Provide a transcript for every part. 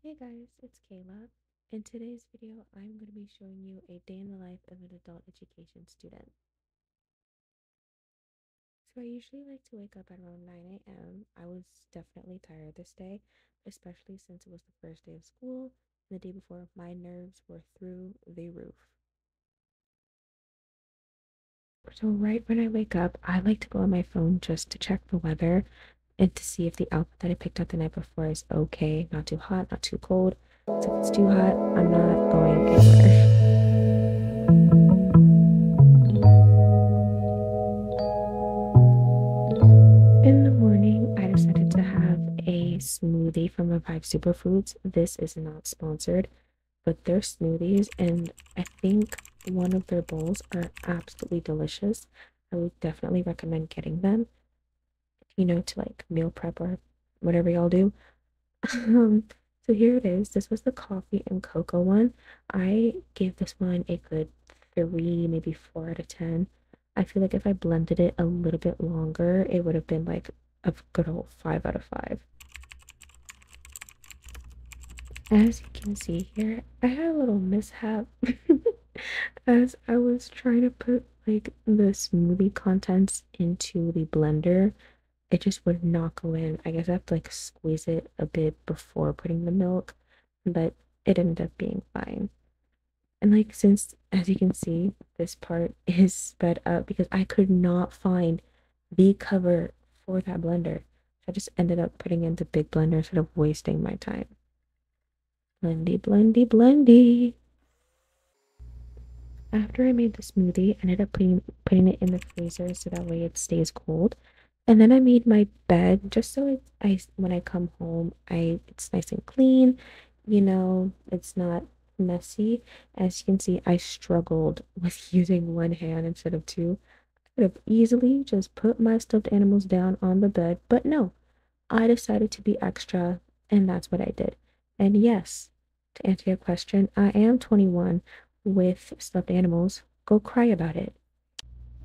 Hey guys, it's Kayla. In today's video, I'm going to be showing you a day in the life of an adult education student. So I usually like to wake up at around 9 a.m. I was definitely tired this day, especially since it was the first day of school and the day before my nerves were through the roof. So right when I wake up, I like to go on my phone just to check the weather and to see if the outfit that I picked out the night before is okay, not too hot, not too cold. So if it's too hot, I'm not going anywhere. In the morning, I decided to have a smoothie from Revive Superfoods. This is not sponsored, but their smoothies and I think one of their bowls are absolutely delicious. I would definitely recommend getting them you know, to like meal prep or whatever y'all do. um, so here it is. This was the coffee and cocoa one. I gave this one a good three, maybe four out of ten. I feel like if I blended it a little bit longer, it would have been like a good old five out of five. As you can see here, I had a little mishap as I was trying to put like the smoothie contents into the blender it just would not go in. I guess I have to like squeeze it a bit before putting the milk, but it ended up being fine. And like since as you can see, this part is sped up because I could not find the cover for that blender. I just ended up putting into big blender instead of wasting my time. Blendy, blendy, blendy. After I made the smoothie, I ended up putting putting it in the freezer so that way it stays cold. And then I made my bed just so it, I when I come home, I it's nice and clean, you know, it's not messy. As you can see, I struggled with using one hand instead of two. I could have easily just put my stuffed animals down on the bed, but no, I decided to be extra, and that's what I did. And yes, to answer your question, I am 21 with stuffed animals. Go cry about it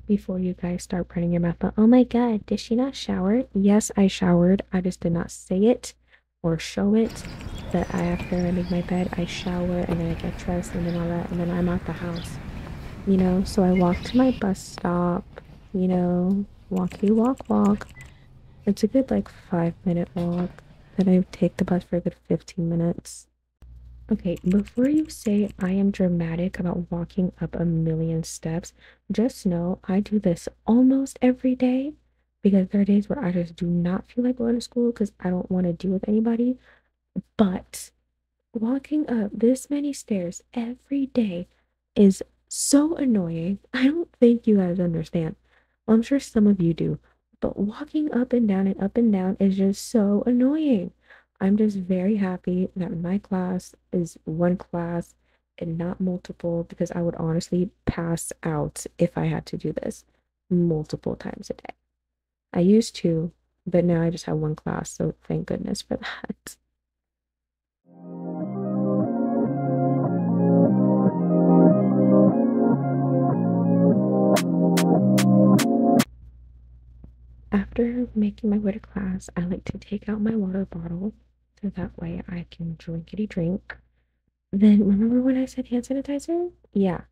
before you guys start running your mouth. But oh my god, did she not shower? Yes, I showered. I just did not say it or show it. That I after I make my bed, I shower and then I get dressed and then all that, and then I'm out the house. You know, so I walk to my bus stop. You know, walkie walk walk. It's a good like five minute walk. Then I take the bus for a good 15 minutes. Okay, before you say I am dramatic about walking up a million steps, just know I do this almost every day because there are days where I just do not feel like going to school because I don't want to deal with anybody. But walking up this many stairs every day is so annoying. I don't think you guys understand. Well, I'm sure some of you do, but walking up and down and up and down is just so annoying. I'm just very happy that my class is one class and not multiple because I would honestly pass out if I had to do this multiple times a day. I used to, but now I just have one class, so thank goodness for that. After making my way to class, I like to take out my water bottle so that way I can drinkity drink. Then remember when I said hand sanitizer? Yeah,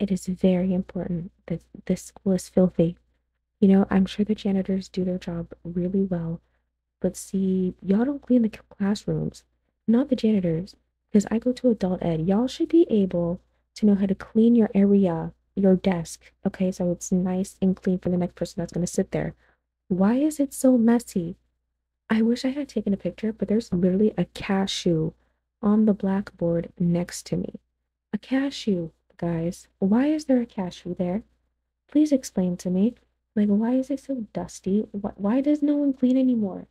it is very important that this school is filthy. You know, I'm sure the janitors do their job really well, but see, y'all don't clean the classrooms, not the janitors, because I go to adult ed. Y'all should be able to know how to clean your area, your desk, okay, so it's nice and clean for the next person that's going to sit there. Why is it so messy? I wish I had taken a picture, but there's literally a cashew on the blackboard next to me. A cashew, guys. Why is there a cashew there? Please explain to me. Like, why is it so dusty? Why, why does no one clean anymore?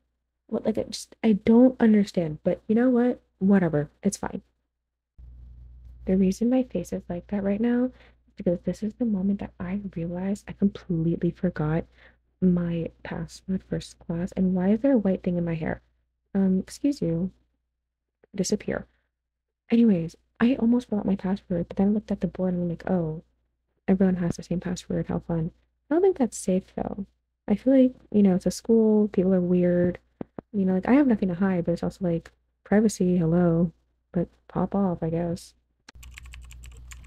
What, like, I just, I don't understand. But you know what? Whatever. It's fine. The reason my face is like that right now is because this is the moment that I realized I completely forgot my password first class. And why is there a white thing in my hair? Um, excuse you. Disappear. Anyways, I almost forgot my password, but then I looked at the board and I'm like, oh, everyone has the same password. How fun. I don't think that's safe though. I feel like, you know, it's a school, people are weird. You know, like I have nothing to hide, but it's also like, privacy, hello. But pop off, I guess.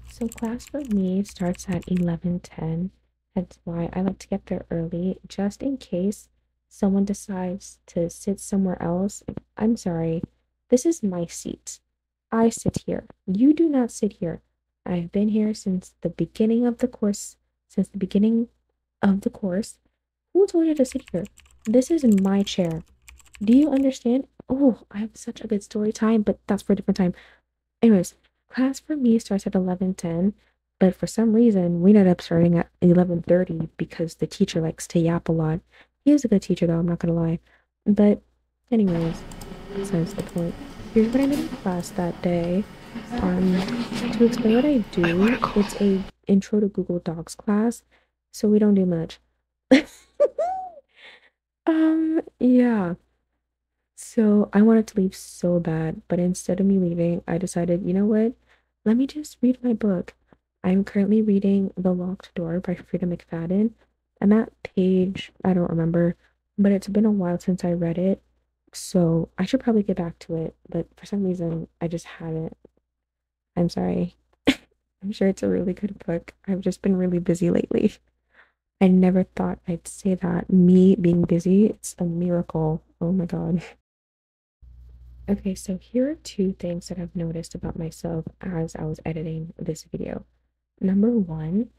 So class for me starts at 11:10. That's why I like to get there early just in case someone decides to sit somewhere else. I'm sorry. This is my seat. I sit here. You do not sit here. I've been here since the beginning of the course, since the beginning of the course. Who told you to sit here? This is my chair. Do you understand? Oh, I have such a good story time, but that's for a different time. Anyways, class for me starts at 11:10, but for some reason we ended up starting at 11:30 because the teacher likes to yap a lot. He is a good teacher though, I'm not gonna lie. But anyways, besides the point. Here's what I did in class that day. Um, to explain what I do, it's a intro to Google Docs class, so we don't do much. um, yeah. So I wanted to leave so bad, but instead of me leaving, I decided, you know what? Let me just read my book. I'm currently reading The Locked Door by Freida McFadden. I'm at page, I don't remember, but it's been a while since I read it. So I should probably get back to it, but for some reason I just haven't. I'm sorry. I'm sure it's a really good book. I've just been really busy lately. I never thought I'd say that. Me being busy, it's a miracle. Oh my God. Okay, so here are two things that I've noticed about myself as I was editing this video. Number one,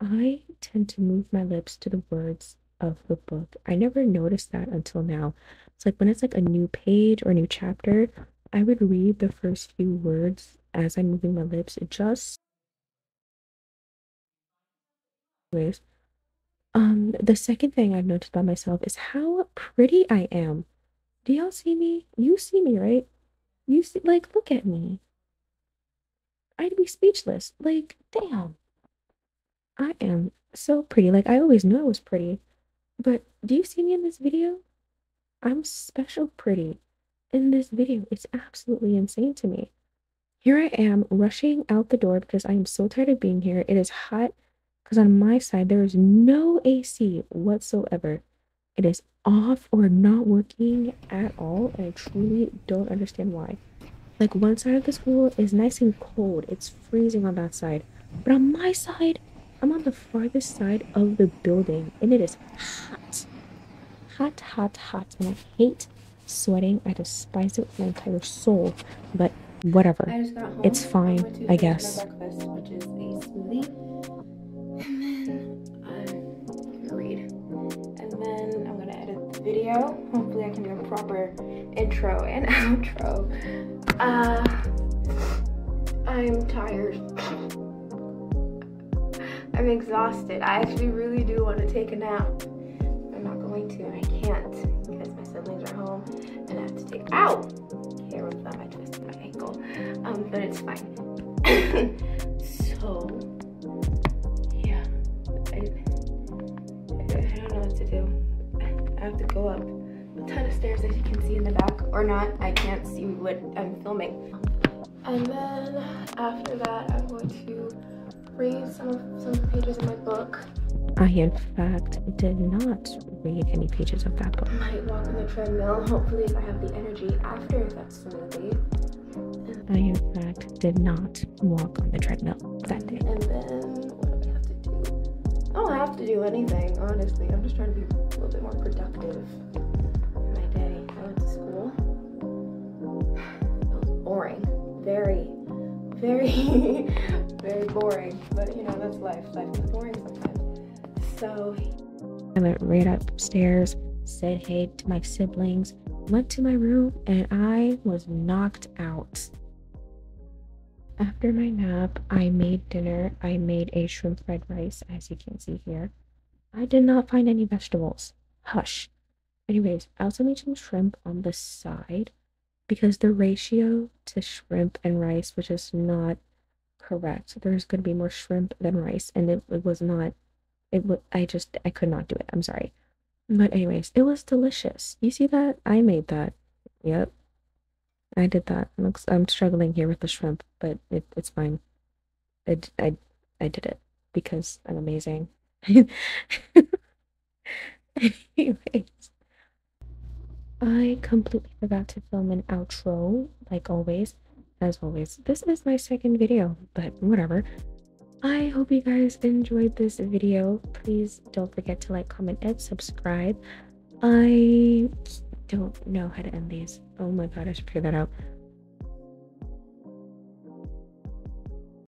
I tend to move my lips to the words of the book. I never noticed that until now. It's like when it's like a new page or a new chapter, I would read the first few words as I'm moving my lips. It just anyways. Um, the second thing I've noticed about myself is how pretty I am. Do y'all see me? You see me, right? You see, like, look at me. I'd be speechless. Like, damn. I am so pretty. Like, I always knew I was pretty. But do you see me in this video? I'm special pretty in this video. It's absolutely insane to me. Here I am rushing out the door because I am so tired of being here. It is hot because on my side there is no AC whatsoever. It is off or not working at all, and I truly don't understand why. Like one side of the school is nice and cold. It's freezing on that side. But on my side, I'm on the farthest side of the building and it is hot. Hot, hot, hot. And I hate sweating. I despise it with my entire soul. But whatever. It's fine, I guess. Breakfast, which is a smoothie. And then I'm gonna read. And then I'm gonna edit the video. Hopefully I can do a proper intro and outro. Uh I'm tired. I'm exhausted. I actually really do want to take a nap. I'm not going to. I can't because my siblings are home and I have to take. Ow! Okay, with that I twisted my ankle. Um, but it's fine. so to do. I have to go up a ton of stairs as you can see in the back, or not. I can't see what I'm filming. And then after that, I'm going to read some of some pages in my book. I, in fact, did not read any pages of that book. I might walk on the treadmill, hopefully, if I have the energy after that smoothie. I, in fact, did not walk on the treadmill that day. And then, I don't have to do anything, honestly. I'm just trying to be a little bit more productive in my day. I went to school. It was boring. Very, very, very boring. But you know, that's life. Life is boring sometimes. So I went right upstairs, said hey to my siblings, went to my room, and I was knocked out. After my nap, I made dinner. I made a shrimp fried rice, as you can see here. I did not find any vegetables. Hush. Anyways, I also made some shrimp on the side because the ratio to shrimp and rice was just not correct. There's going to be more shrimp than rice, and it, it was not. It. I just I could not do it. I'm sorry, but anyways, it was delicious. You see that? I made that. Yep, I did that. Looks. I'm struggling here with the shrimp, but it, it's fine. I, I I did it because I'm amazing. anyways. I completely forgot to film an outro, like always. As always, this is my second video, but whatever. I hope you guys enjoyed this video. Please don't forget to like, comment, and subscribe. I don't know how to end these. Oh my god, I should figure that out.